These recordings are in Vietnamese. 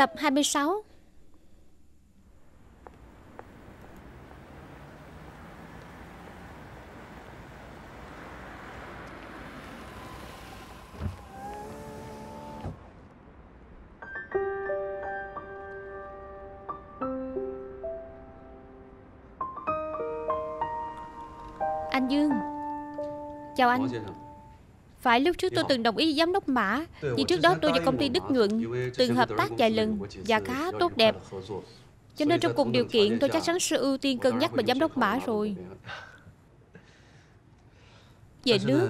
Tập 26 Anh Dương. Chào anh. Phải lúc trước tôi từng đồng ý giám đốc Mã Vì trước đó tôi và công ty Đức Nhuận Từng hợp tác vài lần Và khá tốt đẹp. Cho nên trong cùng điều kiện tôi chắc chắn sẽ ưu tiên cân nhắc với giám đốc Mã rồi. Về nước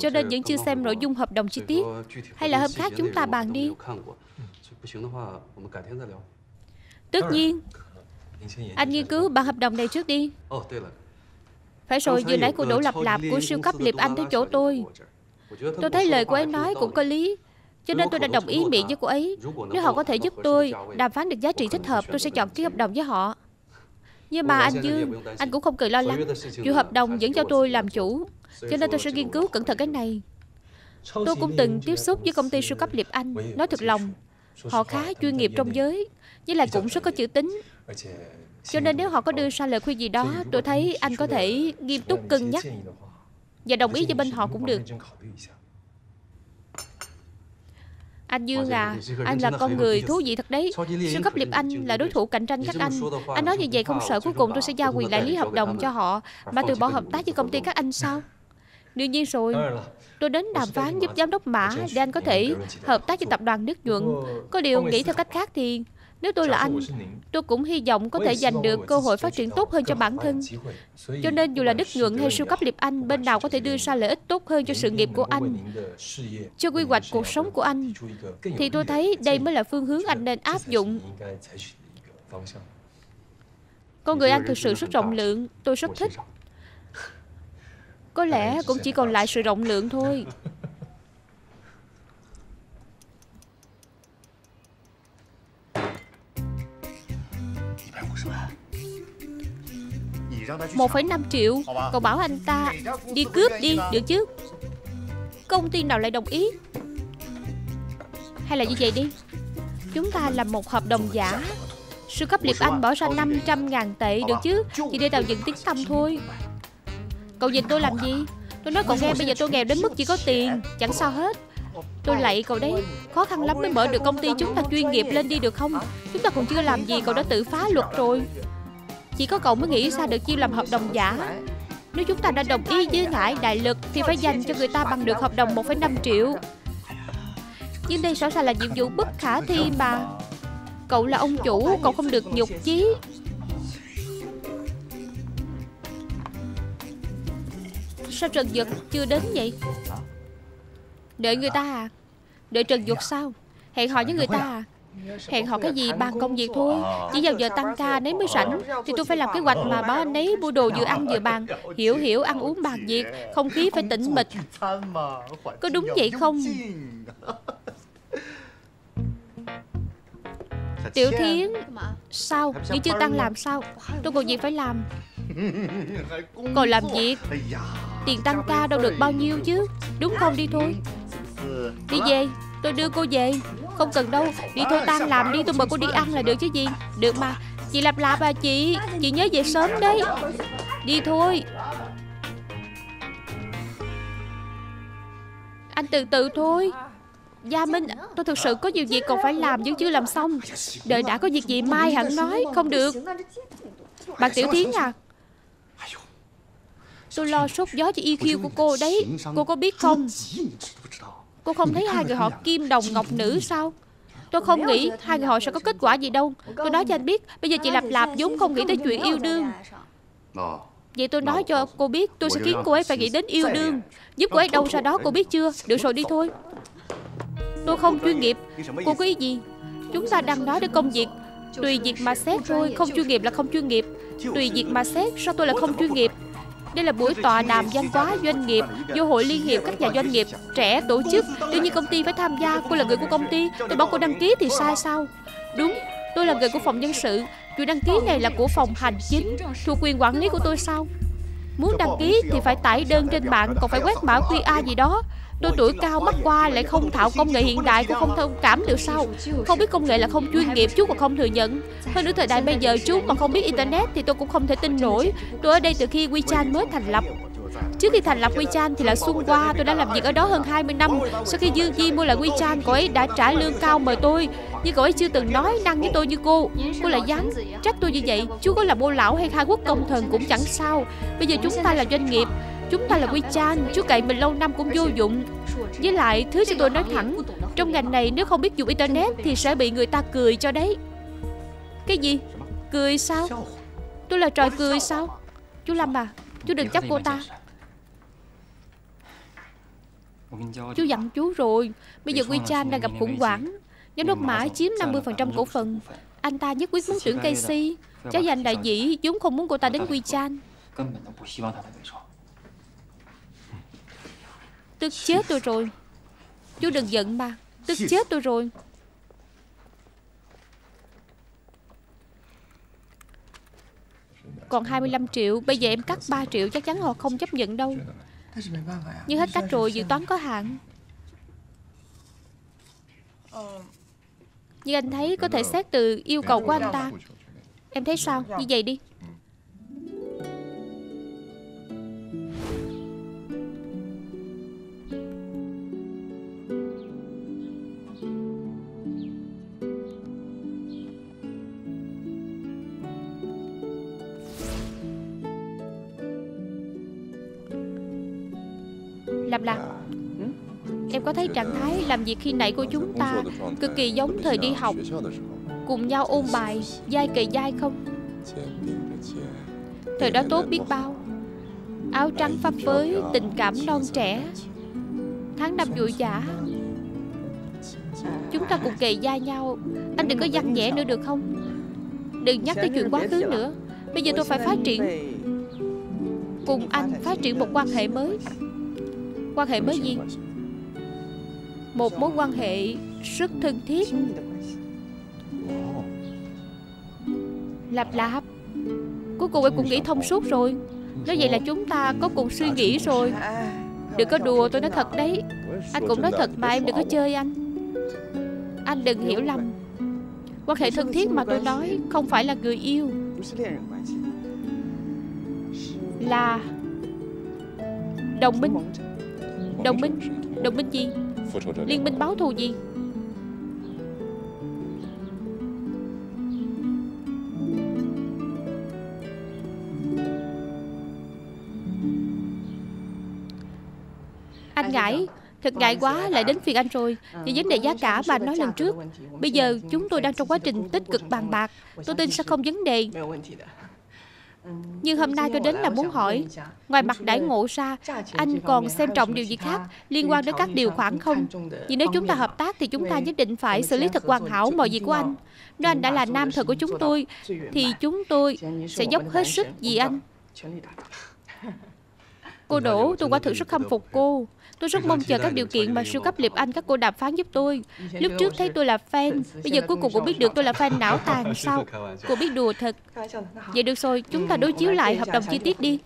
Cho nên vẫn chưa xem nội dung hợp đồng chi tiết Hay là hôm khác chúng ta bàn đi. Tất nhiên. Anh nghiên cứu bản hợp đồng này trước đi. Phải rồi vừa nãy cô đổ lập lạp của siêu cấp Liệp Anh tới chỗ tôi Tôi thấy lời của ấy nói cũng có lý. Cho nên tôi đã đồng ý miệng với cô ấy. Nếu họ có thể giúp tôi đàm phán được giá trị thích hợp Tôi sẽ chọn ký hợp đồng với họ. Nhưng mà anh Dương Anh cũng không cần lo lắng. Chuyện hợp đồng vẫn cho tôi làm chủ Cho nên tôi sẽ nghiên cứu cẩn thận cái này. Tôi cũng từng tiếp xúc với công ty siêu cấp Liệp Anh Nói thật lòng Họ khá chuyên nghiệp trong giới Với lại cũng rất có chữ tính. Cho nên nếu họ có đưa ra lời khuyên gì đó Tôi thấy anh có thể nghiêm túc cân nhắc Và đồng ý với bên họ cũng được. Anh Dương à Anh là con người thú vị thật. đấy. Siêu cấp Liệp Anh là đối thủ cạnh tranh các anh. Anh nói như vậy không sợ cuối cùng tôi sẽ giao quyền đại lý hợp đồng cho họ Mà từ bỏ hợp tác với công ty các anh sao? Đương nhiên rồi. Tôi đến đàm phán giúp giám đốc Mã Để anh có thể hợp tác với tập đoàn Đức Nhuận. Có điều nghĩ theo cách khác thì Nếu tôi là anh Tôi cũng hy vọng có thể giành được cơ hội phát triển tốt hơn cho bản thân. Cho nên dù là Đức Nhuận hay siêu cấp Liệp Anh Bên nào có thể đưa ra lợi ích tốt hơn cho sự nghiệp của anh? Cho quy hoạch cuộc sống của anh. Thì tôi thấy đây mới là phương hướng anh nên áp dụng. Con người anh thực sự rất rộng lượng Tôi rất thích. có lẽ cũng chỉ còn lại sự rộng lượng thôi một phẩy năm triệu. Cậu bảo anh ta Đi cướp đi, được chứ? Công ty nào lại đồng ý? Hay là như vậy đi. Chúng ta làm một hợp đồng giả. Sư cấp Liệp Anh bỏ ra 500 ngàn tệ được chứ? Chỉ để tạo dựng tiếng tâm thôi. Cậu nhìn tôi làm gì? Tôi nói cậu nghe bây giờ tôi nghèo đến mức chỉ có tiền. Chẳng sao hết. Tôi lạy cậu đấy. Khó khăn lắm mới mở được công ty chúng ta chuyên nghiệp lên đi được không? Chúng ta còn chưa làm gì cậu đã tự phá luật rồi. Chỉ có cậu mới nghĩ ra được chiêu làm hợp đồng giả. Nếu chúng ta đã đồng ý với ngại đại lực Thì phải dành cho người ta bằng được hợp đồng 1,5 triệu. Nhưng đây rõ ràng là nhiệm vụ bất khả thi mà. Cậu là ông chủ Cậu không được nhục chí. Sao Trần Dật chưa đến vậy? Đợi người ta à? Đợi Trần Dật sao? Hẹn hò với người ta à? Hẹn hò cái gì bàn công việc thôi. Chỉ vào giờ tăng ca nấy mới rảnh Thì tôi phải làm kế hoạch mà bảo anh ấy mua đồ vừa ăn vừa bàn. Hiểu hiểu ăn uống bàn việc Không khí phải tĩnh mịch. Có đúng vậy không? Tiểu Thiến Sao? Chị chưa tăng làm sao? Tôi còn gì phải làm. Còn làm việc? Tiền tăng ca đâu được bao nhiêu chứ? Đúng không? Đi thôi. Đi về. Tôi đưa cô về không cần đâu. Đi thôi tan làm đi, tôi mời cô đi ăn là được chứ gì? Được mà. Chị lặp Lạp à chị. Chị nhớ về sớm đấy. Đi thôi. Anh từ từ thôi. Gia Minh, Tôi thực sự có nhiều việc còn phải làm vẫn chưa làm xong. Đợi đã có việc gì mai hẳn nói, Không được. Bạn Tiểu Thiến à. Tôi lo sốt gió cho EQ của cô đấy. Cô có biết không? Cô không thấy hai người họ kim đồng ngọc nữ sao? Tôi không nghĩ hai người họ sẽ có kết quả gì đâu. Tôi nói cho anh biết Bây giờ chị Lạp Lạp vốn không nghĩ tới chuyện yêu đương. Vậy tôi nói cho cô biết Tôi sẽ khiến cô ấy phải nghĩ đến yêu đương. Giúp cô ấy đâu ra đó cô biết chưa? Được rồi đi thôi. Tôi không chuyên nghiệp. Cô có ý gì? Chúng ta đang nói đến công việc. Tùy việc mà xét thôi Không chuyên nghiệp là không chuyên nghiệp. Tùy việc mà xét Sao tôi là không chuyên nghiệp đây là buổi tọa đàm văn hóa doanh nghiệp do hội liên hiệp các nhà doanh nghiệp trẻ tổ chức. Đương nhiên công ty phải tham gia. Cô là người của công ty. Tôi bảo cô đăng ký thì sai sao? Đúng, tôi là người của phòng nhân sự. Chuyện đăng ký này là của phòng hành chính, thuộc quyền quản lý của tôi sao? Muốn đăng ký thì phải tải đơn trên mạng, còn phải quét mã QR gì đó. Tôi tuổi cao mắt qua lại không thạo công nghệ hiện đại Cũng không thông cảm được sao? Không biết công nghệ là không chuyên nghiệp, Chú còn không thừa nhận. Hơn nữa thời đại bây giờ chú mà không biết Internet Thì tôi cũng không thể tin nổi. Tôi ở đây từ khi WeChat mới thành lập. Trước khi thành lập WeChat thì là Xuân qua, Tôi đã làm việc ở đó hơn 20 năm. Sau khi Dương Di mua lại WeChat, cô ấy đã trả lương cao mời tôi. Nhưng cô ấy chưa từng nói năng với tôi như cô. Cô lại dám trách tôi như vậy. Chú có là bô lão hay khai quốc công thần cũng chẳng sao. Bây giờ chúng ta là doanh nghiệp. Chúng ta là WeChat Chú cậy mình lâu năm cũng vô dụng. Với lại, thứ cho tôi nói thẳng, Trong ngành này nếu không biết dùng Internet Thì sẽ bị người ta cười cho đấy. Cái gì? Cười sao? Tôi là trò cười sao? Chú Lâm à Chú đừng chắc cô ta. Chú dặn chú rồi, Bây giờ WeChat đang gặp khủng hoảng. Giám đốc Mã chiếm 50% cổ phần. Anh ta nhất quyết muốn tuyển Casey. Cháu dành đại dĩ, vốn không muốn cô ta đến WeChat Tức chết tôi rồi. Chú đừng giận mà. Tức chết tôi rồi. Còn 25 triệu Bây giờ em cắt 3 triệu Chắc chắn họ không chấp nhận đâu. Nhưng hết cách rồi Dự toán có hạn. Nhưng anh thấy có thể xét từ yêu cầu của anh ta. Em thấy sao? Như vậy đi làm Lạp Em có thấy trạng thái làm việc khi nãy của chúng ta Cực kỳ giống thời đi học, Cùng nhau ôn bài, Dai kề dai không? Thời đó tốt biết bao. Áo trắng phấp phới, Tình cảm non trẻ. Tháng năm vui giả Chúng ta cùng kề dai nhau. Anh đừng có văn nhẹ nữa được không? Đừng nhắc tới chuyện quá khứ nữa. Bây giờ tôi phải phát triển. Cùng anh phát triển một quan hệ mới. Quan hệ mới gì Một mối quan hệ rất thân thiết. Lặp lặp Cuối cùng em cũng nghĩ thông suốt rồi. Nói vậy là chúng ta có cùng suy nghĩ rồi. Đừng có đùa, tôi nói thật đấy. Anh cũng nói thật mà, em đừng có chơi anh. Anh đừng hiểu lầm. Quan hệ thân thiết mà tôi nói Không phải là người yêu. Là Đồng minh. Đồng minh. Đồng minh gì Liên minh báo thù gì? Anh ngại. Thật ngại quá lại đến phiền anh rồi. Vì vấn đề giá cả mà anh nói lần trước. Bây giờ chúng tôi đang trong quá trình tích cực bàn bạc. Tôi tin sẽ không vấn đề nhưng hôm nay tôi đến là muốn hỏi, Ngoài mặt đãi ngộ ra, Anh còn xem trọng điều gì khác Liên quan đến các điều khoản không? Vì nếu chúng ta hợp tác Thì chúng ta nhất định phải xử lý thật hoàn hảo mọi việc của anh. Nếu anh đã là nam thần của chúng tôi, Thì chúng tôi sẽ dốc hết sức vì anh. Cô Đỗ, tôi quả thực rất khâm phục cô. Tôi rất mong chờ các điều kiện mà siêu cấp liệp Anh các cô đàm phán giúp tôi. Lúc trước thấy tôi là fan Bây giờ cuối cùng cũng biết được tôi là fan não tàn sao. Cô biết đùa thật. Vậy được rồi, chúng ta đối chiếu lại hợp đồng chi tiết đi.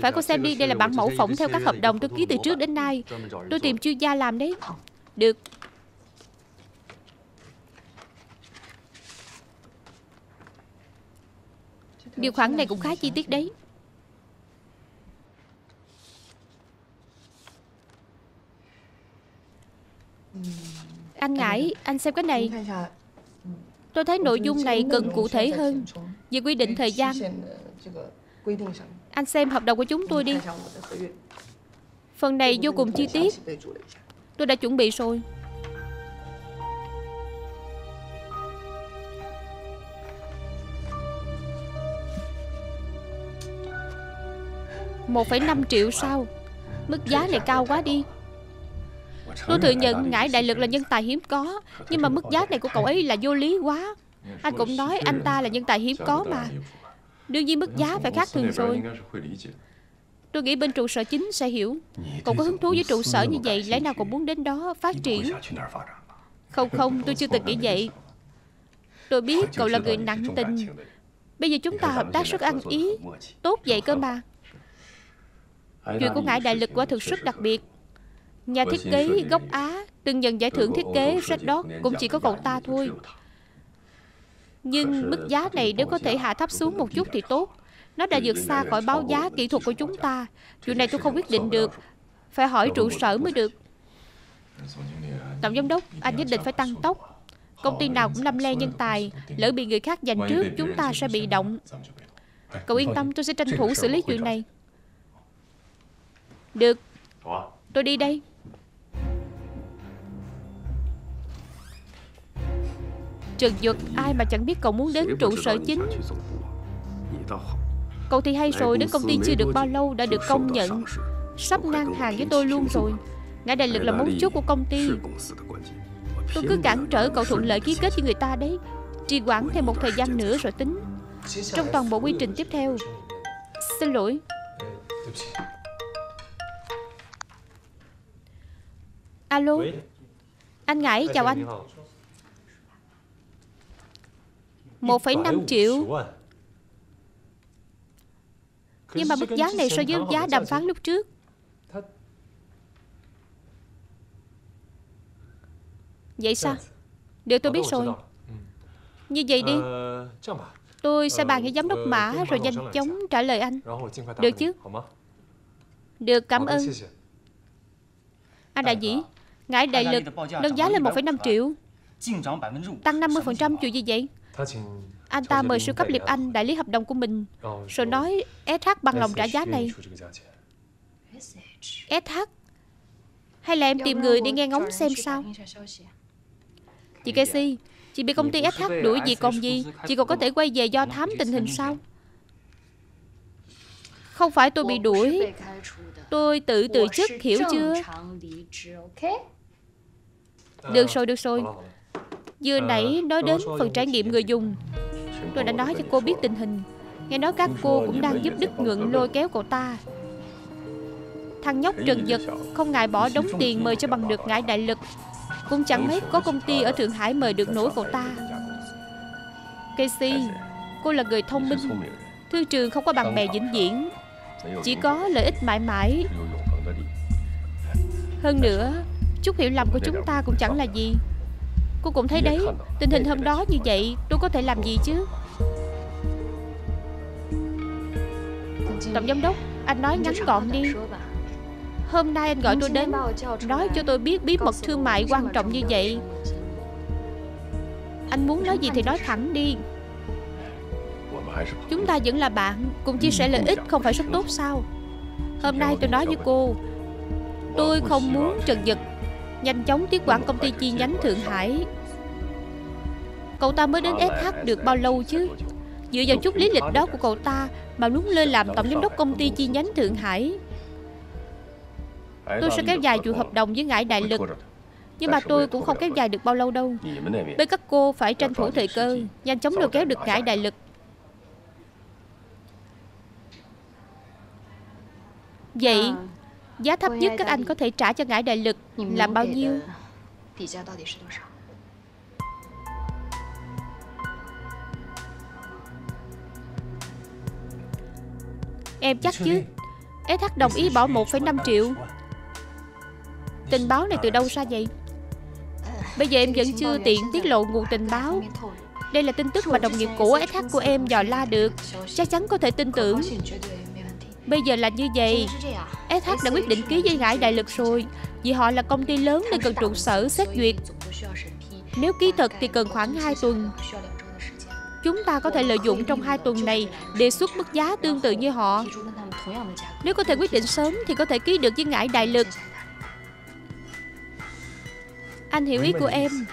Phải cô xem đi, đây là bản mẫu phỏng theo các hợp đồng tôi ký từ trước đến nay. Tôi tìm chuyên gia làm đấy. Được. Điều khoản này cũng khá chi tiết đấy. Anh Ngãi, anh xem cái này. Tôi thấy nội dung này cần cụ thể hơn Về quy định thời gian. Anh xem hợp đồng của chúng tôi đi. Phần này vô cùng chi tiết. Tôi đã chuẩn bị rồi. Một phẩy năm triệu sao? Mức giá này cao quá đi Tôi thừa nhận ngải đại lực là nhân tài hiếm có. Nhưng mà mức giá này của cậu ấy là vô lý quá. Anh cũng nói anh ta là nhân tài hiếm có mà. Đương nhiên mức giá phải khác thường rồi. Tôi nghĩ bên trụ sở chính sẽ hiểu. Cậu có hứng thú với trụ sở như vậy Lẽ nào cậu muốn đến đó phát triển? Không không tôi chưa từng nghĩ vậy. Tôi biết cậu là người nặng tình. Bây giờ chúng ta hợp tác rất ăn ý. Tốt vậy cơ mà. Chuyện của ngải đại lực quả thực rất đặc biệt Nhà thiết kế gốc Á từng nhận giải thưởng thiết kế Red Dot cũng chỉ có cậu ta thôi. Nhưng mức giá này nếu có thể hạ thấp xuống một chút thì tốt. Nó đã vượt xa khỏi báo giá kỹ thuật của chúng ta. Chuyện này tôi không quyết định được. Phải hỏi trụ sở mới được. Tổng giám đốc, anh nhất định phải tăng tốc. Công ty nào cũng lâm le nhân tài. Lỡ bị người khác giành trước, chúng ta sẽ bị động. Cậu yên tâm, tôi sẽ tranh thủ xử lý chuyện này. Được, tôi đi đây. Trần Duật, ai mà chẳng biết cậu muốn đến trụ sở chính Cậu thì hay rồi, đến công ty chưa được bao lâu đã được công nhận Sắp ngang hàng với tôi luôn rồi Ngã đại lực là mấu chốt của công ty Tôi cứ cản trở cậu thuận lợi ký kết với người ta đấy Trì hoãn thêm một thời gian nữa rồi tính Trong toàn bộ quy trình tiếp theo Xin lỗi Alo. Anh Ngãi chào anh. 1,5 triệu. Nhưng mà mức giá này so với giá đàm phán lúc trước. Vậy sao? Được tôi biết rồi. Như vậy đi. Tôi sẽ bàn với giám đốc mã Rồi nhanh chóng trả lời anh. Được chứ? Được cảm ơn Anh đại dĩ Ngài đại lực Nâng giá lên 1,5 triệu. Tăng 50% chuyện gì vậy? Anh ta mời siêu cấp Liệp Anh đại lý hợp đồng của mình Rồi nói SH bằng lòng trả giá này. SH Hay là em tìm người đi nghe ngóng xem sao? Chị Casey Chị bị công ty SH đuổi gì? Còn gì Chị còn có thể quay về do thám tình hình sao Không phải tôi bị đuổi. Tôi tự từ chức hiểu chưa? Được rồi được rồi. Vừa nãy nói đến phần trải nghiệm người dùng. Tôi đã nói cho cô biết tình hình. Nghe nói các cô cũng đang giúp Đức Nhuận lôi kéo cậu ta. Thằng nhóc Trần Dật không ngại bỏ đống tiền mời cho bằng được ngại đại lực. Cũng chẳng mấy có công ty ở Thượng Hải mời được nổi cậu ta. Casey, cô là người thông minh. Thương trường không có bằng bè vĩnh viễn Chỉ có lợi ích mãi mãi. Hơn nữa Chút hiểu lầm của chúng ta cũng chẳng là gì. Cô cũng thấy đấy Tình hình hôm đó như vậy Tôi có thể làm gì chứ? Tổng giám đốc Anh nói ngắn gọn đi. Hôm nay anh gọi tôi đến Nói cho tôi biết bí mật thương mại quan trọng như vậy. Anh muốn nói gì thì nói thẳng đi Chúng ta vẫn là bạn Cùng chia sẻ lợi ích không phải rất tốt sao? Hôm nay tôi nói với cô Tôi không muốn trần giật Nhanh chóng tiếp quản công ty chi nhánh Thượng Hải. Cậu ta mới đến SH được bao lâu chứ? Dựa vào chút lý lịch đó của cậu ta Mà muốn lên làm tổng giám đốc công ty chi nhánh Thượng Hải. Tôi sẽ kéo dài chuyện hợp đồng với ngải đại lực. Nhưng mà tôi cũng không kéo dài được bao lâu đâu. Bên các cô phải tranh thủ thời cơ Nhanh chóng lôi kéo được ngải đại lực Vậy Giá thấp nhất các anh có thể trả cho ngải đại lực Là bao nhiêu? Em chắc chứ. SH đồng ý bỏ 1,5 triệu. Tình báo này từ đâu ra vậy? Bây giờ em vẫn chưa tiện tiết lộ nguồn tình báo. Đây là tin tức mà đồng nghiệp cũ SH của em dò la được. Chắc chắn có thể tin tưởng Bây giờ là như vậy SH đã quyết định ký với ngải đại lực rồi Vì họ là công ty lớn nên cần trụ sở xét duyệt Nếu ký thật thì cần khoảng 2 tuần Chúng ta có thể lợi dụng trong hai tuần này đề xuất mức giá tương tự như họ. Nếu có thể quyết định sớm thì có thể ký được với ngải đại lực. Anh hiểu ý của em.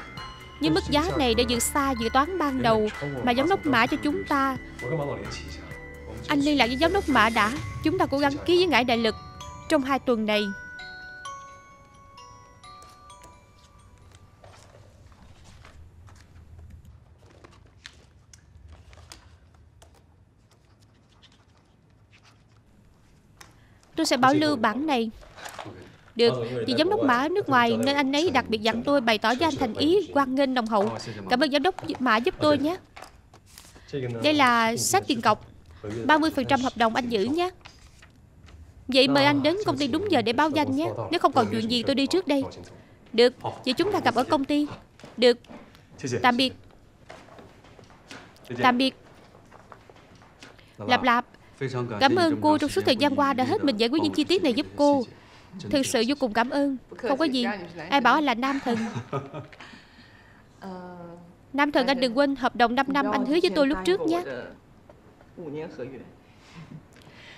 Nhưng mức giá này đã vượt xa dự toán ban đầu mà giám đốc mã cho chúng ta. Anh liên lạc với giám đốc mã đã. Chúng ta cố gắng ký với ngải đại lực trong hai tuần này. Tôi sẽ bảo lưu bản này được, vì giám đốc mã nước ngoài nên anh ấy đặc biệt dặn tôi bày tỏ với anh thành ý quan nghênh đồng hậu. Cảm ơn giám đốc mã giúp tôi nhé. Đây là sách tiền cọc. 30% hợp đồng anh giữ nhé. Vậy mời anh đến công ty đúng giờ để báo danh nhé. Nếu không còn chuyện gì tôi đi trước đây. Được, vậy chúng ta gặp ở công ty. Được, tạm biệt. Tạm biệt. Lạp Lạp. Cảm ơn cô trong suốt thời gian qua đã hết mình giải quyết những chi tiết này giúp cô. Thực sự vô cùng cảm ơn. Không có gì. Ai bảo anh là nam thần. Nam thần anh đừng quên Hợp đồng 5 năm. Anh hứa với tôi lúc trước nhé.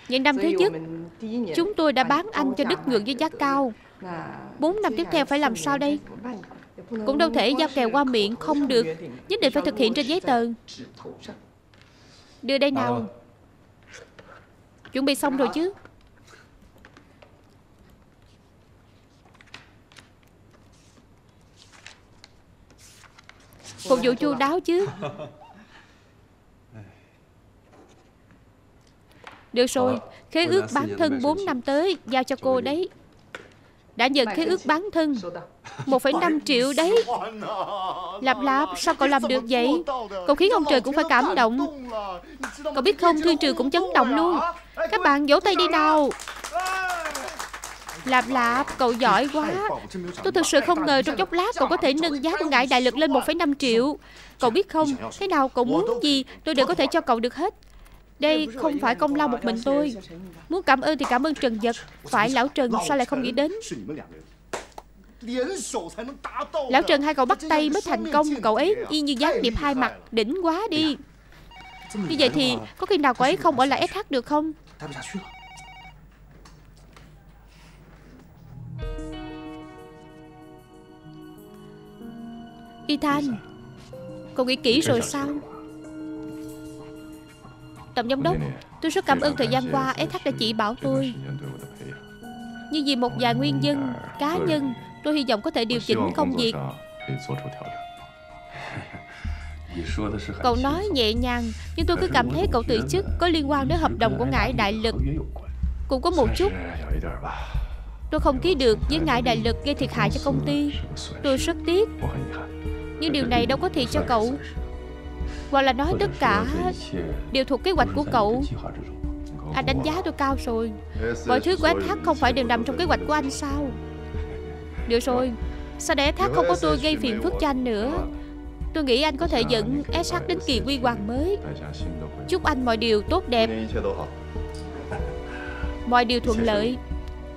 Những năm thứ nhất Chúng tôi đã bán anh cho Đức Ngượng với giá cao. 4 năm tiếp theo phải làm sao đây? Cũng đâu thể giao kèo qua miệng Không được. Nhất định phải thực hiện trên giấy tờ. Đưa đây nào. Chuẩn bị xong rồi chứ? Phục vụ chu đáo chứ Được rồi Khế ước bán thân 4 năm tới Giao cho cô đấy. Đã nhận khế ước bán thân. 1,5 triệu đấy. Lạp lạp Sao cậu làm được vậy? Cậu khiến ông trời cũng phải cảm động. Cậu biết không Thương trường cũng chấn động luôn. Các bạn vỗ tay đi nào. Lạp lạp, cậu giỏi quá. Tôi thực sự không ngờ trong chốc lát cậu có thể nâng giá của ngải đại lực lên 1,5 triệu. Cậu biết không, thế nào cậu muốn gì? Tôi đều có thể cho cậu được hết đây không phải công lao một mình tôi. Muốn cảm ơn thì cảm ơn Trần Giật Phải lão Trần sao lại không nghĩ đến? Lão Trần hai cậu bắt tay mới thành công. Cậu ấy y như gián điệp hai mặt. Đỉnh quá đi. Như vậy thì có khi nào cậu ấy không ở lại SH được không? Ethan, Cậu nghĩ kỹ rồi sao? Tổng giám đốc. Tôi rất cảm ơn thời gian qua SH đã chỉ bảo tôi. Nhưng vì một vài nguyên nhân, Cá nhân, Tôi hy vọng có thể điều chỉnh công việc. Cậu nói nhẹ nhàng, Nhưng tôi cứ cảm thấy cậu từ chức Có liên quan đến hợp đồng của ngải đại lực. Cũng có một chút. Tôi không ký được với ngải đại lực gây thiệt hại cho công ty. Tôi rất tiếc. Nhưng điều này đâu có thiệt cho cậu. Hoặc là nói tất cả Đều thuộc kế hoạch của cậu. Anh đánh giá tôi cao rồi. Mọi thứ của SH không phải đều nằm trong kế hoạch của anh sao? Được rồi. Sau để SH không có tôi gây phiền phức cho anh nữa. Tôi nghĩ anh có thể dẫn SH đến kỳ quy hoàng mới. Chúc anh mọi điều tốt đẹp. Mọi điều thuận lợi.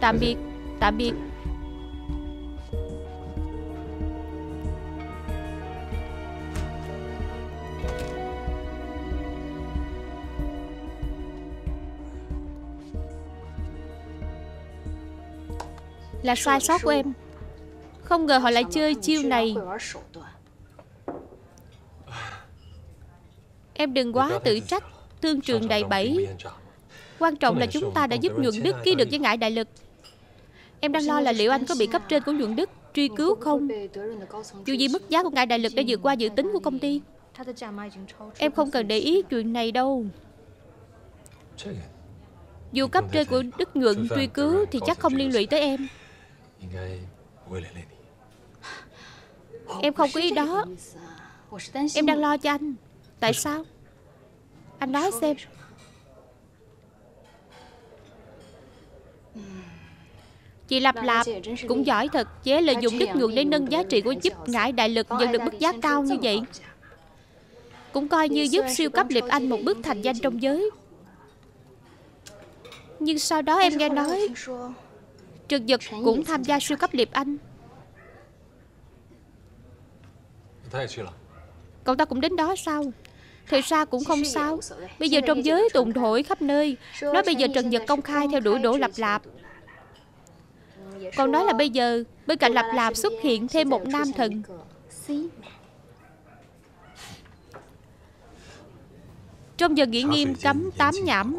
Tạm biệt. Tạm biệt Là sai sót của em. Không ngờ họ lại chơi chiêu này. Em đừng quá tự trách Thương trường đầy bẫy. Quan trọng là chúng ta đã giúp nhuận Đức ký được với ngải đại lực. Em đang lo là liệu anh có bị cấp trên của nhuận Đức truy cứu không? Dù gì mức giá của ngài đại lực đã vượt qua dự tính của công ty. Em không cần để ý chuyện này đâu. Dù cấp trên của Đức Nhuận truy cứu Thì chắc không liên lụy tới em Em không có ý đó. Em đang lo cho anh. Tại sao? Anh nói xem. Chị Lạp Lạp cũng giỏi thật. Chế lợi dụng đức nhuận để nâng giá trị của giúp ngải đại lực nhận được mức giá cao như vậy. Cũng coi như giúp siêu cấp Liệp Anh một bước thành danh trong giới. Nhưng sau đó em nghe nói Trần Nhật cũng tham gia siêu cấp Liệp Anh Cậu ta cũng đến đó sao? Thời ra cũng không sao. Bây giờ trong giới tụng thổi khắp nơi Nói bây giờ Trần Nhật công khai theo đuổi Đỗ Lạp. Lạp còn nói là bây giờ Bên cạnh Lạp Lạp xuất hiện thêm một nam thần. Trong giờ nghỉ nghiêm cấm tám nhảm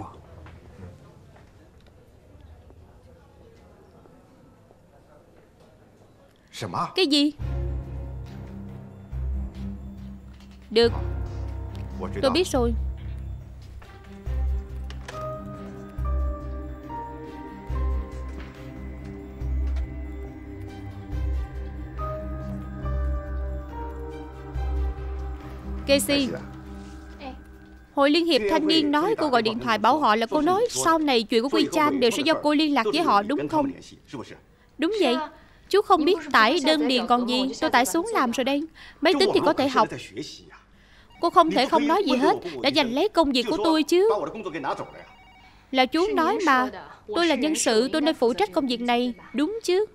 Cái gì? Được. Tôi biết rồi. Casey. Hội Liên hiệp Thanh niên nói cô gọi điện thoại bảo họ là cô nói sau này chuyện của Quy Chan đều sẽ do cô liên lạc với họ đúng không? Đúng vậy. Chú không biết tải đơn điền còn gì Tôi tải xuống làm rồi đây Máy tính thì có thể học. Cô không thể không nói gì hết. Đã giành lấy công việc của tôi chứ. Là chú nói mà Tôi là nhân sự tôi nên phụ trách công việc này. Đúng chứ?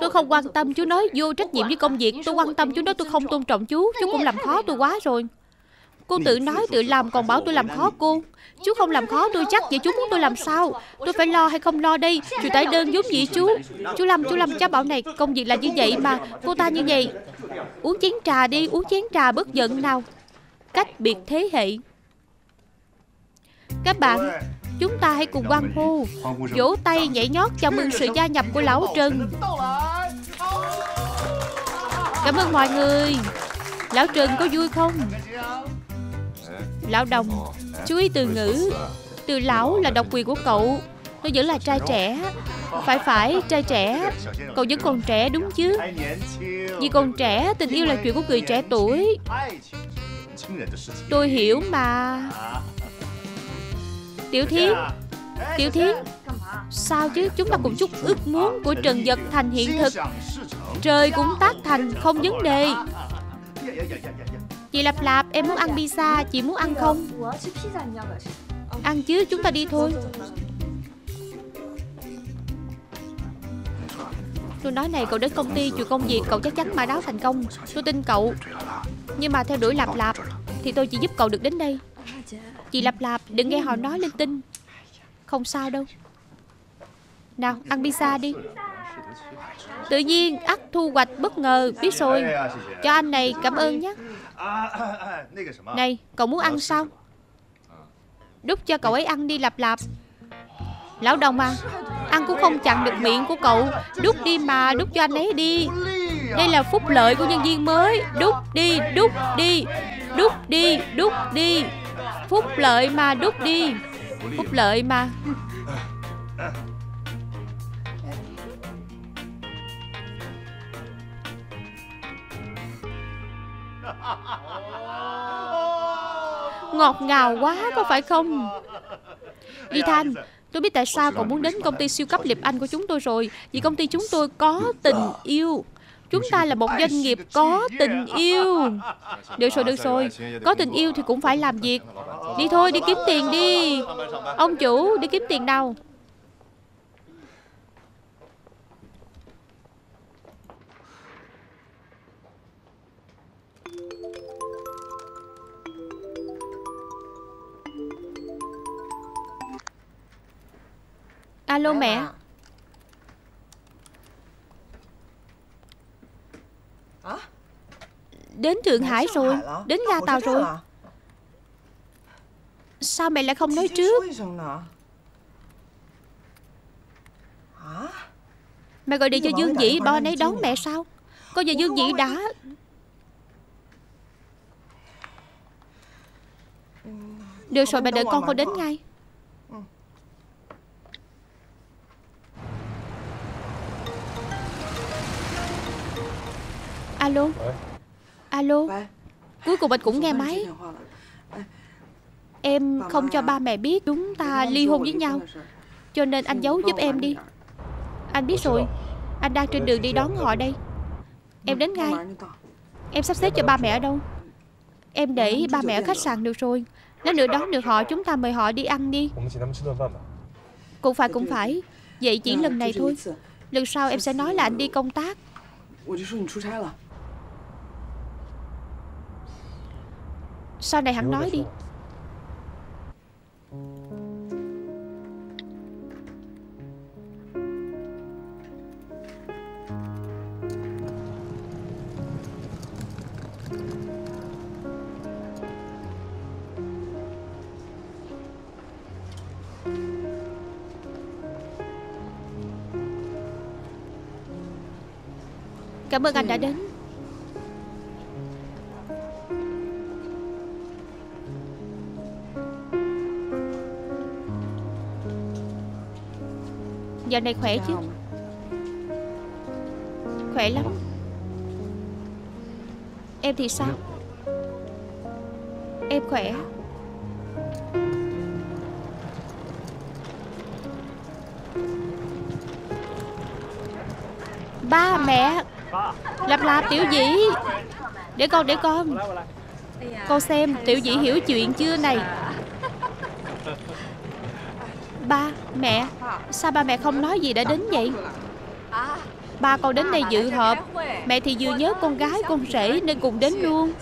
Tôi không quan tâm chú nói vô trách nhiệm với công việc. Tôi quan tâm chú nói tôi không tôn trọng chú Chú cũng làm khó tôi quá rồi Cô tự nói tự làm còn bảo tôi làm khó cô. Chú không làm khó tôi chắc Vậy chú muốn tôi làm sao? Tôi phải lo hay không lo đây? Chú tải đơn giống gì chú. Chú Lâm chú Lâm, cháu bảo này, Công việc là như vậy mà. Cô ta như vậy. Uống chén trà đi, Uống chén trà bớt giận nào. Cách biệt thế hệ. Các bạn, Chúng ta hãy cùng quan hô. Vỗ tay nhảy nhót chào mừng sự gia nhập của Lão Trần. Cảm ơn mọi người. Lão Trần có vui không? Lão Đồng Chú ý từ ngữ. Từ lão là độc quyền của cậu. Nó vẫn là trai trẻ. Phải phải, trai trẻ. Cậu vẫn còn trẻ, đúng chứ? Vì còn trẻ, tình yêu là chuyện của người trẻ tuổi. Tôi hiểu mà. Tiểu Thiến Tiểu Thiến Sao chứ? Chúng ta cùng chúc ước muốn của Trần Vật thành hiện thực. Trời cũng tác thành không vấn đề. Chị Lạp Lạp, em muốn ăn pizza, Chị muốn ăn không? Ăn chứ, chúng ta đi thôi. Tôi nói này, cậu đến công ty chuyện công việc, Cậu chắc chắn mà đáo thành công. Tôi tin cậu. Nhưng mà theo đuổi Lạp Lạp, Thì tôi chỉ giúp cậu được đến đây. Chị Lạp Lạp, đừng nghe họ nói linh tinh. Không sao đâu. Nào, ăn pizza đi. Tự nhiên ắt thu hoạch bất ngờ, Biết rồi. Cho anh này, cảm ơn nhé. Này cậu muốn ăn sao? Đút cho cậu ấy ăn đi lạp lạp. Lão đồng à Ăn cũng không chặn được miệng của cậu. Đút đi mà đút cho anh ấy đi. Đây là phúc lợi của nhân viên mới. Đút đi đút đi Đút đi đút đi. Phúc lợi mà đút đi. Phúc lợi mà Ngọt ngào quá có phải không? Di Thanh Tôi biết tại sao cậu muốn đến công ty siêu cấp Liệp Anh của chúng tôi rồi. Vì công ty chúng tôi có tình yêu. Chúng ta là một doanh nghiệp có tình yêu. Được rồi, được rồi. Có tình yêu thì cũng phải làm việc. Đi thôi, đi kiếm tiền đi. Ông chủ, đi kiếm tiền đâu Alo mẹ. Đến Thượng Hải rồi Đến ga tàu rồi. Sao mẹ lại không nói trước? Mẹ gọi điện cho Dương Dĩ Bao anh ấy đón mẹ sao? Có giờ Dương Dĩ đã. Được rồi mẹ đợi con con đến ngay Alo? Alo? Cuối cùng anh cũng nghe máy. Em không cho ba mẹ biết chúng ta ly hôn với nhau. Cho nên anh giấu giúp em đi. Anh biết rồi. Anh đang trên đường đi đón họ đây. Em đến ngay. Em sắp xếp cho ba mẹ ở đâu? Em để ba mẹ ở khách sạn được rồi. Nếu nữa đón được họ chúng ta mời họ đi ăn đi. Cũng phải cũng phải. Vậy chỉ lần này thôi. Lần sau em sẽ nói là anh đi công tác Sau này hắn nói đi? Cảm ơn anh đã đến Dạo này khỏe chứ? Khỏe lắm. Em thì sao? Em khỏe. Ba mẹ. Lặp lạp tiểu dĩ. Để con để con. Con xem tiểu dĩ hiểu chuyện chưa này? Ba, mẹ. Sao ba mẹ không nói gì đã đến vậy? Ba con đến đây dự họp. Mẹ thì vừa nhớ con gái con rể Nên cùng đến luôn.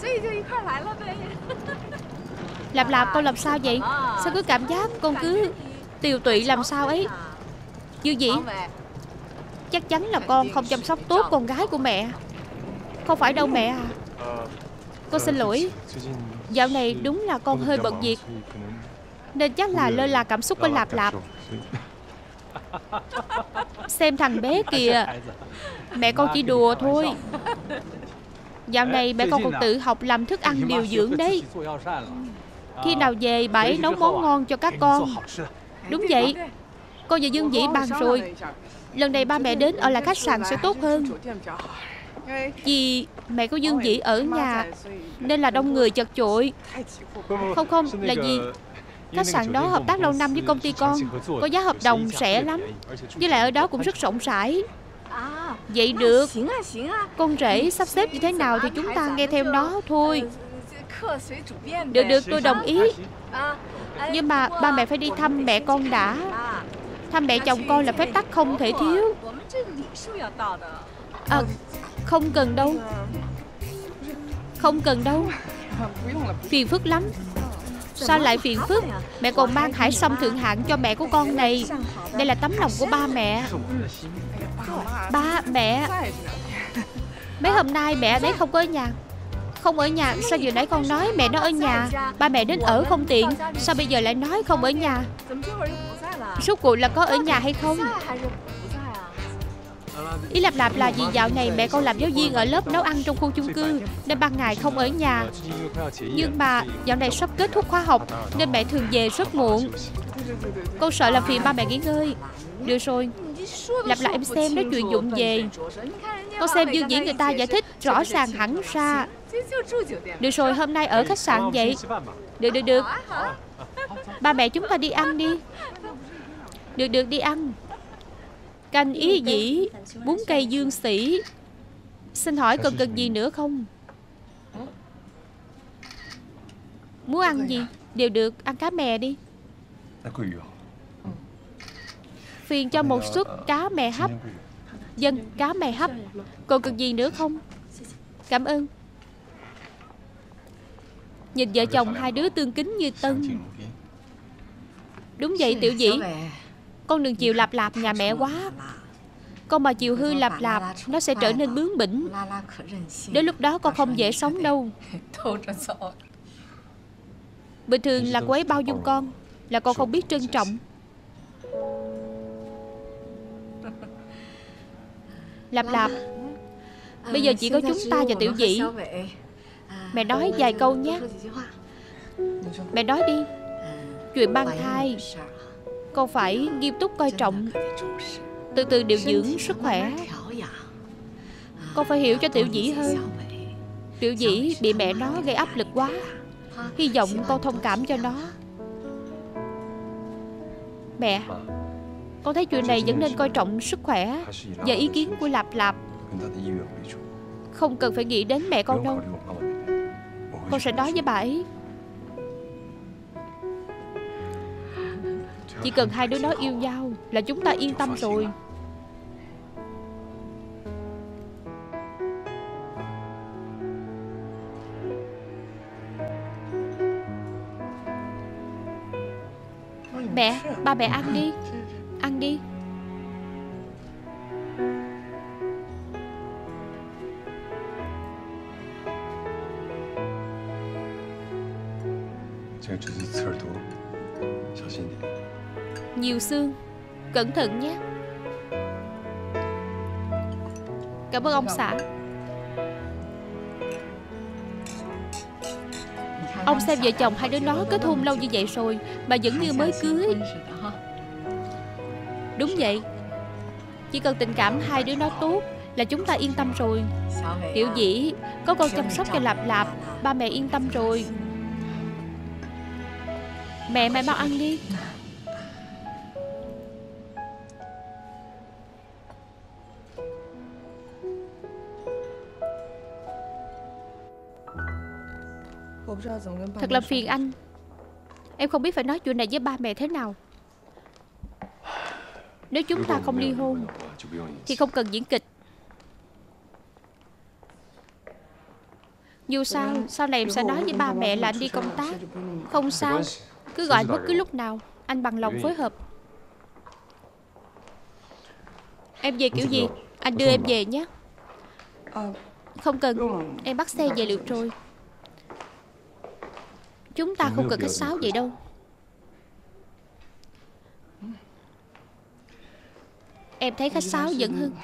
Lạp lạp, con làm sao vậy? Sao cứ cảm giác con cứ Tiều tụy làm sao ấy? Dư dĩ, Chắc chắn là con không chăm sóc tốt con gái của mẹ. Không phải đâu mẹ à. Con xin lỗi. Dạo này đúng là con hơi bận việc. Nên chắc là lơ là cảm xúc của Lạp Lạp. Xem thằng bé kìa. Mẹ con chỉ đùa thôi. Dạo này mẹ con còn tự học làm thức ăn điều dưỡng đấy. Khi nào về bà ấy nấu món ngon cho các con. Đúng vậy. Con và Dương Dĩ bàn rồi. Lần này ba mẹ đến ở lại khách sạn sẽ tốt hơn. Vì mẹ của Dương Dĩ ở nhà Nên là đông người chật chội. Không không là vì Khách sạn đó hợp tác lâu năm với công ty con Có giá hợp đồng rẻ lắm. Với lại ở đó cũng rất rộng rãi. Vậy được. Con rể sắp xếp như thế nào Thì chúng ta nghe theo nó thôi. Được được tôi đồng ý. Nhưng mà ba mẹ phải đi thăm mẹ con đã. Thăm mẹ chồng con là phép tắc không thể thiếu. à, Không cần đâu. Không cần đâu. Phiền phức lắm Sao lại phiền phức? Mẹ còn mang hải sâm thượng hạng cho mẹ của con này. Đây là tấm lòng của ba mẹ. Ba mẹ. Mấy hôm nay mẹ đấy không có ở nhà. Không ở nhà, Sao vừa nãy con nói mẹ nó ở nhà? Ba mẹ đến ở không tiện. Sao bây giờ lại nói không ở nhà? Rốt cuộc là có ở nhà hay không? Ý lặp lặp là vì dạo này mẹ con làm giáo viên ở lớp nấu ăn trong khu chung cư, Nên ban ngày không ở nhà. Nhưng mà dạo này sắp kết thúc khóa học, Nên mẹ thường về rất muộn. Con sợ làm phiền ba mẹ nghỉ ngơi. Được rồi Lặp lại em xem nói chuyện dụng về. Con xem dương dĩ người ta giải thích rõ ràng hẳn ra. Được rồi, hôm nay ở khách sạn vậy. Được được được. Ba mẹ chúng ta đi ăn đi. Được được, đi ăn. Canh ý dĩ Bún cây dương sĩ. Xin hỏi cần cần gì nữa không? Muốn ăn gì? Đều được Ăn cá mè đi. Phiền cho một suất cá mè hấp. Dân cá mè hấp. Còn cần gì nữa không? Cảm ơn. Nhìn vợ chồng hai đứa tương kính như tân. Đúng vậy tiểu dĩ con đừng chịu lạp lạp nhà mẹ quá. Con mà chịu hư lạp lạp Nó sẽ trở nên bướng bỉnh. Đến lúc đó con không dễ sống đâu. Bình thường là cô ấy bao dung con, Là con không biết trân trọng. Lạp lạp Bây giờ chỉ có chúng ta và tiểu dĩ. Mẹ nói vài câu nhé. Mẹ nói đi. Chuyện mang thai. Con phải nghiêm túc coi trọng, Từ từ điều dưỡng sức khỏe. Con phải hiểu cho tiểu dĩ hơn. Tiểu dĩ bị mẹ nó gây áp lực quá. Hy vọng con thông cảm cho nó. Mẹ, Con thấy chuyện này vẫn nên coi trọng sức khỏe Và ý kiến của Lạp Lạp. Không cần phải nghĩ đến mẹ con đâu. Con sẽ nói với bà ấy. Chỉ cần hai đứa nó yêu nhau Là chúng ta yên tâm rồi. Mẹ, ba mẹ ăn đi. Ăn đi. Xương Cẩn thận nhé. Cảm ơn ông xã. Ông xem vợ chồng hai đứa nó kết hôn lâu như vậy rồi, Mà vẫn như mới cưới. Đúng vậy. Chỉ cần tình cảm hai đứa nó tốt Là chúng ta yên tâm rồi. Tiểu dĩ, Có con chăm sóc cho Lạp Lạp, Ba mẹ yên tâm rồi. Mẹ mẹ mau ăn đi. Thật là phiền anh. Em không biết phải nói chuyện này với ba mẹ thế nào. Nếu chúng ta không ly hôn Thì không cần diễn kịch. Dù sao Sau này em sẽ nói với ba mẹ là anh đi công tác. Không sao Cứ gọi anh bất cứ lúc nào Anh bằng lòng phối hợp. Em về kiểu gì? Anh đưa em về nhé. Không cần Em bắt xe về được rồi Chúng ta không cần khách sáo vậy đâu. Em thấy khách sáo vẫn hơn.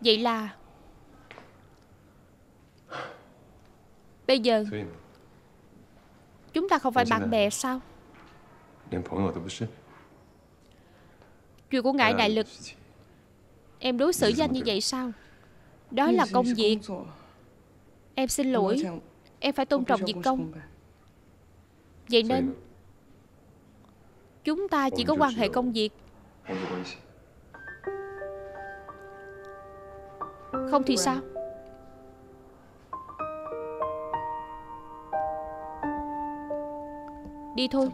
Vậy là Bây giờ Chúng ta không phải bạn bè sao? Chuyện của ngài đại lực. Em đối xử với anh như vậy sao? Đó là công việc. Em xin lỗi Em phải tôn trọng việc công. Vậy nên Chúng ta chỉ có quan hệ công việc. Không thì sao? Đi thôi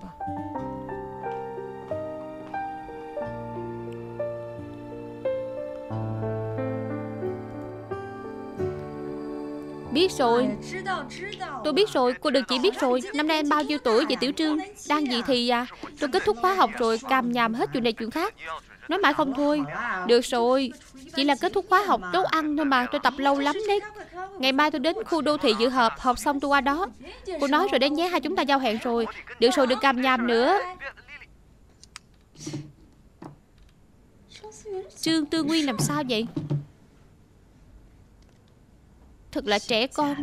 Biết rồi. Tôi biết rồi, cô đừng chỉ biết rồi. Năm nay anh bao nhiêu tuổi vậy Tiểu Trương? Đang gì thì à Tôi kết thúc khóa học rồi Càm nhàm hết chuyện này chuyện khác. Nói mãi không thôi. Được rồi Chỉ là kết thúc khóa học nấu ăn thôi mà Tôi tập lâu lắm đấy. Ngày mai tôi đến khu đô thị dự họp Học xong tôi qua đó. Cô nói rồi đấy nhé Hai chúng ta giao hẹn rồi. Được rồi đừng càm nhàm nữa. Trương Tư Nguyên làm sao vậy Thật là trẻ con.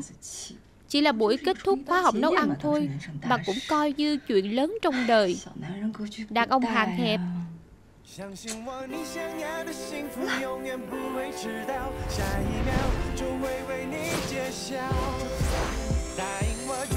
Chỉ là buổi kết thúc khóa học nấu ăn thôi Mà cũng coi như chuyện lớn trong đời. Đàn ông hàng hẹp. 相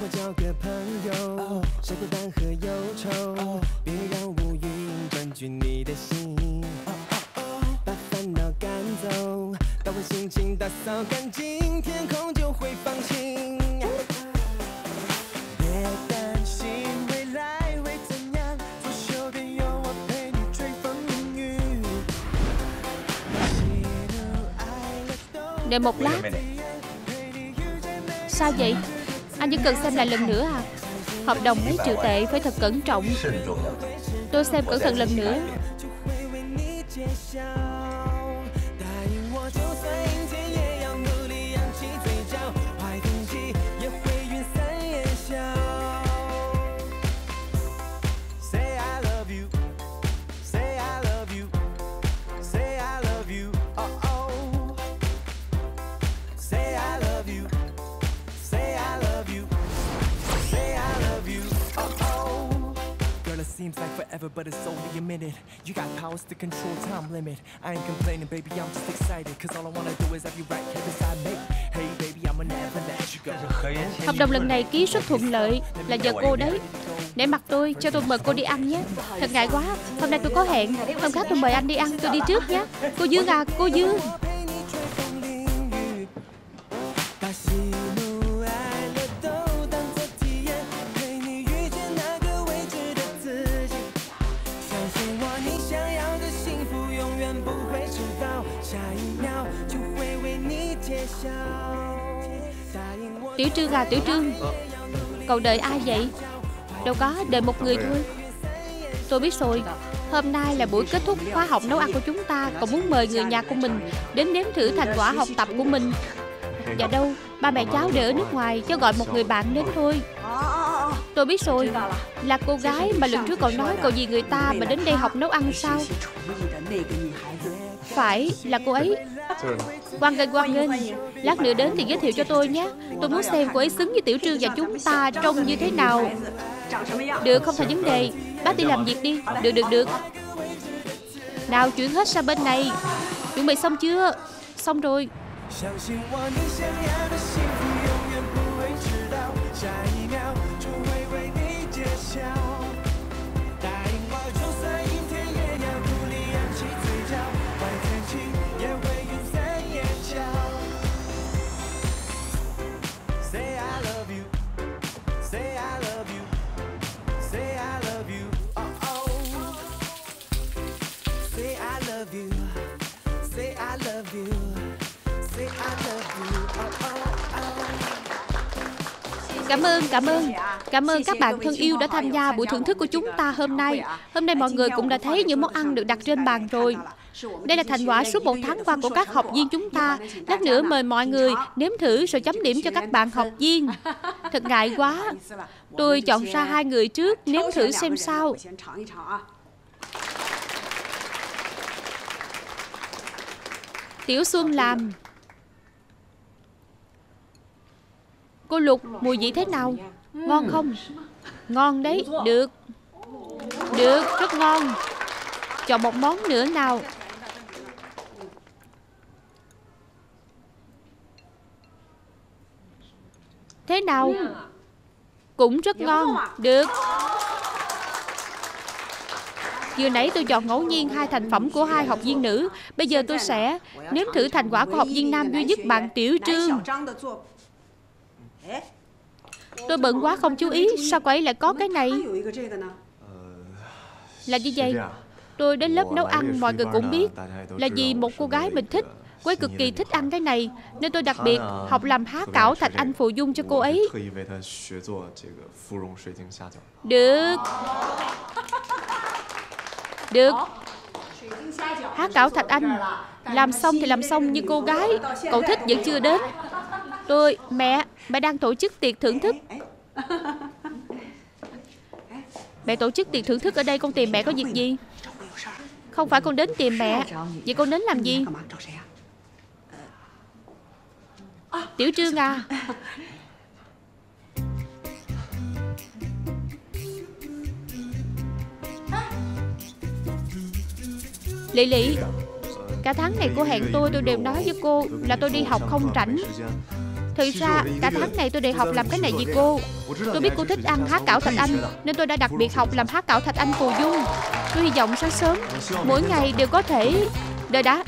电话交个朋友，晒孤单和忧愁，别让乌云占据你的心，把烦恼赶走，当我心情打扫干净，天空就。Đợi một lát Sao vậy Anh chỉ cần xem lại lần nữa à? Hợp đồng mấy triệu tệ phải thật cẩn trọng. Tôi xem cẩn thận lần nữa Seems like forever, but it's only a minute. You got powers to control time limit. I ain't complaining, baby, I'm just excited. Cause all I wanna do is have you right here beside me. Hey, baby, I'ma never let you go. Hợp đồng lần này ký rất thuận lợi là nhờ cô đấy. Để mặt tôi, cho tôi mời cô đi ăn nhé. Thật ngại quá, hôm nay tôi có hẹn. Hôm khác tôi mời anh đi ăn, tôi đi trước nhé. Cô Dương à, cô Dương. Tiểu trương à tiểu trương Cậu đợi ai vậy? Đâu có, đợi một người thôi. Tôi biết rồi. Hôm nay là buổi kết thúc khóa học nấu ăn của chúng ta. Cậu muốn mời người nhà của mình Đến nếm thử thành quả học tập của mình. Dạ đâu, Ba mẹ cháu để ở nước ngoài Cho gọi một người bạn đến thôi. Tôi biết rồi. Là cô gái mà lần trước cậu nói cậu vì người ta mà đến đây học nấu ăn sao? Phải, là cô ấy. Quan Ngân quan Ngân Lát nữa đến thì giới thiệu cho tôi nhé. Tôi muốn xem cô ấy xứng với Tiểu Trương và chúng ta trông như thế nào. Được, không thành vấn đề. Bác đi làm việc đi. Được được được. Nào, chuyển hết sang bên này. Chuẩn bị xong chưa? Xong rồi. Cảm ơn, cảm ơn. Cảm ơn các bạn thân yêu đã tham gia buổi thưởng thức của chúng ta hôm nay. Hôm nay mọi người cũng đã thấy những món ăn được đặt trên bàn rồi. Đây là thành quả suốt một tháng qua của các học viên chúng ta. Lát nữa mời mọi người nếm thử rồi chấm điểm cho các bạn học viên. Thật ngại quá. Tôi chọn ra hai người trước nếm thử xem sao. Tiểu Xuân làm Cô Lục, mùi vị thế nào? Ngon không? Ngon đấy, Được. Được, rất ngon. Chọn một món nữa nào. Thế nào? Cũng rất ngon, Được. Vừa nãy tôi chọn ngẫu nhiên hai thành phẩm của hai học viên nữ. Bây giờ tôi sẽ nếm thử thành quả của học viên nam duy nhất bạn Tiểu Trương. Tôi bận quá, không chú ý. Sao cô ấy lại có cái này? Là như vậy? Tôi đến lớp nấu ăn, mọi người cũng biết. Là vì một cô gái mình thích. Cô ấy cực kỳ thích ăn cái này, Nên tôi đặc biệt học làm há cảo thạch anh phụ dung cho cô ấy. Được. Được. Há cảo thạch anh. Làm xong thì làm xong như cô gái. Cậu thích vẫn chưa đến. Tôi, mẹ, mẹ đang tổ chức tiệc thưởng thức. Mẹ tổ chức tiệc thưởng thức ở đây con tìm mẹ có việc gì? Không phải con đến tìm mẹ. Vậy con đến làm gì? Tiểu Trương à. Lị Lị Cả tháng này cô hẹn tôi Tôi đều nói với cô Là tôi đi học không rảnh Thực ra cả tháng này tôi đều học làm cái này vì cô. Tôi biết cô thích ăn há cảo thạch anh Nên tôi đã đặc biệt học làm há cảo thạch anh phù dung. Tôi hy vọng sáng sớm Mỗi ngày đều có thể Đợi đã.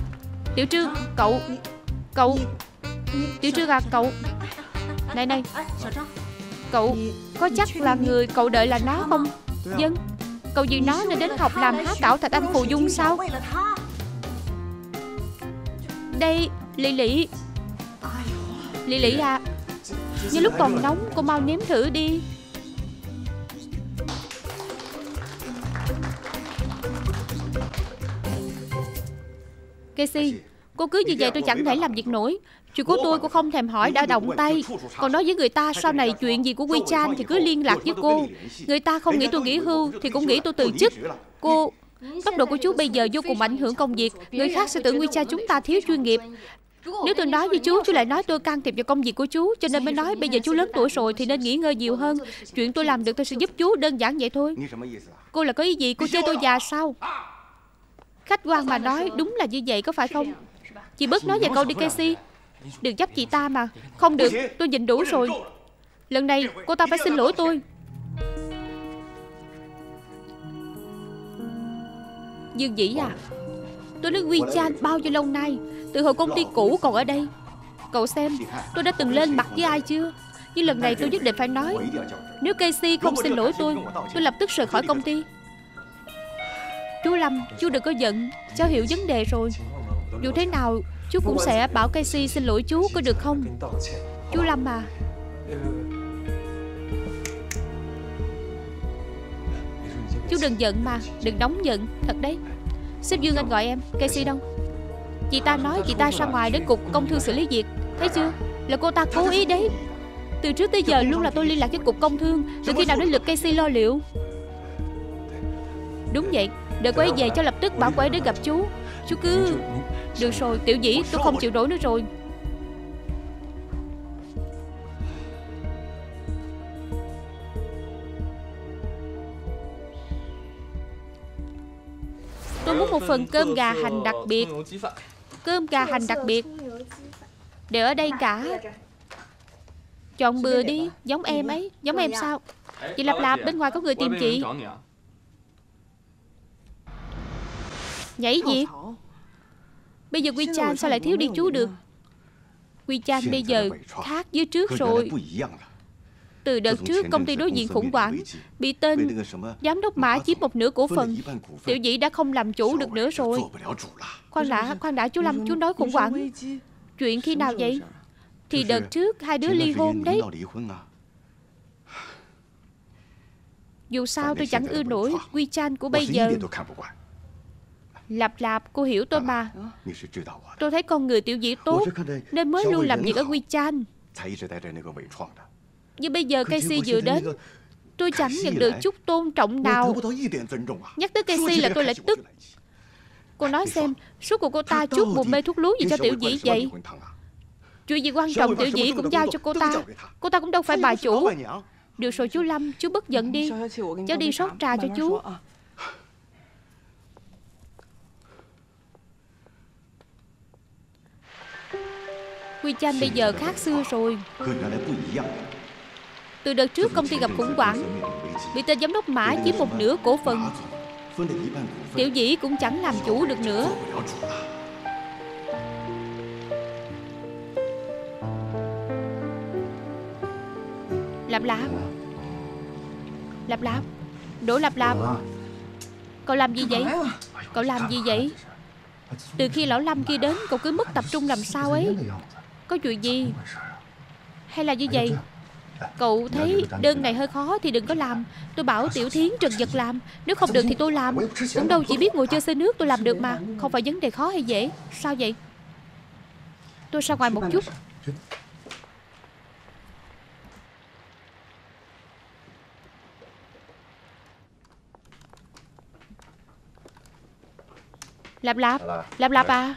Tiểu Trương Cậu Cậu Tiểu Trương à cậu. Này này. Cậu có chắc là người cậu đợi là nó không? Dân Cậu vì nó nên đến học làm há cảo thạch anh phù dung sao? Đây Lị Lý Lý à. Như lúc còn nóng, cô mau nếm thử đi. Casey, Cô cứ như vậy tôi chẳng thể làm việc nổi. Chuyện của tôi cô không thèm hỏi, đã động tay. Còn nói với người ta sau này chuyện gì của Quy Chan Thì cứ liên lạc với cô. Người ta không nghĩ tôi nghỉ hưu Thì cũng nghĩ tôi từ chức. Cô, Tốc độ của chú bây giờ vô cùng ảnh hưởng công việc. Người khác sẽ tưởng Quy chúng ta thiếu chuyên nghiệp nếu tôi nói với chú, chú lại nói tôi can thiệp vào công việc của chú Cho nên mới nói bây giờ chú lớn tuổi rồi thì nên nghỉ ngơi nhiều hơn. Chuyện tôi làm được tôi sẽ giúp chú, đơn giản vậy thôi. Cô là có ý gì, cô chơi tôi già sao? Khách quan mà nói đúng là như vậy có phải không? Chị bớt nói vài câu đi Casey Đừng chấp chị ta mà. Không được, tôi nhịn đủ rồi. Lần này cô ta phải xin lỗi tôi. Dương Dĩ à Tôi Quy Chan bao nhiêu lâu nay từ hồi công ty cũ còn ở đây. Cậu xem tôi đã từng lên mặt với ai chưa? Nhưng lần này tôi nhất định phải nói Nếu Casey không xin lỗi tôi Tôi lập tức rời khỏi công ty. Chú Lâm Chú đừng có giận Cháu hiểu vấn đề rồi. Dù thế nào Chú cũng sẽ bảo Casey xin lỗi chú có được không? Chú Lâm à. Chú đừng giận mà Đừng nóng giận Thật đấy Sếp Dương anh gọi em, Casey đâu Chị ta nói chị ta ra ngoài đến cục công thương xử lý việc, Thấy chưa? Là cô ta cố ý đấy. Từ trước tới giờ luôn là tôi liên lạc với cục công thương Từ khi nào đến lượt Casey lo liệu? Đúng vậy Đợi cô ấy về cho lập tức bảo cô ấy đến gặp chú. Chú cứ Được rồi, tiểu dĩ, tôi không chịu nổi nữa rồi. Một phần cơm gà hành đặc biệt. Cơm gà hành đặc biệt. Đều ở đây cả. Chọn bừa đi, Giống em ấy, Giống em sao? Chị Lạp Lạp, bên ngoài có người tìm chị. Nhảy gì? Bây giờ Quy Chan sao lại thiếu đi chú được? Quy Chan bây giờ khác với trước rồi. Từ đợt trước công ty đối diện khủng hoảng Bị tên giám đốc mã chiếm một nửa cổ phần Tiểu dĩ đã không làm chủ được nữa rồi. Khoan đã, khoan đã chú Lâm Chú nói khủng hoảng. Chuyện khi nào vậy? Thì đợt trước hai đứa ly hôn đấy. Dù sao tôi chẳng ưa nổi Quy Chan của bây giờ. Lạp lạp cô hiểu tôi mà. Tôi thấy con người tiểu dĩ tốt Nên mới luôn làm việc ở Quy Chan Nhưng bây giờ Casey vừa đến Tôi chẳng nhận được chút tôn trọng nào. Nhắc tới Casey là tôi lại tức. Cô nói xem Suốt cuộc cô ta chút bùn mê thuốc lú gì cho tiểu dĩ vậy? Chuyện gì quan trọng tiểu dĩ cũng giao cho cô ta. Cô ta cũng đâu phải bà chủ. Được rồi chú Lâm Chú bất giận đi. Cháu đi rót trà cho chú. Quy Chan bây giờ khác xưa rồi từ đợt trước công ty gặp khủng hoảng, Bị tên giám đốc Mã chiếm một nửa cổ phần. Tiểu dĩ cũng chẳng làm chủ được nữa. Lạp lạp. Lạp lạp. Đỗ lạp lạp. Cậu làm gì vậy? Cậu làm gì vậy? Từ khi lão Lâm kia đến, Cậu cứ mất tập trung làm sao ấy? Có chuyện gì? Hay là như vậy? Cậu thấy đơn này hơi khó thì đừng có làm. Tôi bảo Tiểu Thiến Trần Vật làm. Nếu không được thì tôi làm. Cũng đâu chỉ biết ngồi chơi xe nước tôi làm được mà. Không phải vấn đề khó hay dễ. Sao vậy? Tôi ra ngoài một chút. Lạp lạp. Lạp lạp à